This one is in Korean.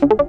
you